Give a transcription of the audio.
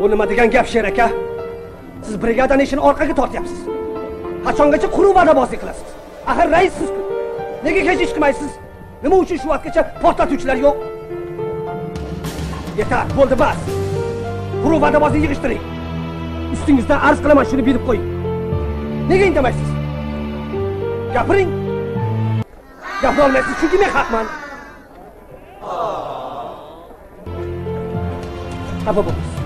bu nima degan gap sher aka siz brigadani ishini orqaga tortyapsiz qachongacha quruq va'dabozlik qilasiz axir raissizku nega hech ish qilmaysiz nima uchun shu vaqtgacha portlatuvchilar yo'q yetar bo'ldi bas quruq va'dabozni yig'ishtiring ustingizdan arz qilaman shuni bilib qo'ying nega indamaysiz gapiring gapirolmaysiz chunki men haqman xafa bo'lmaysiz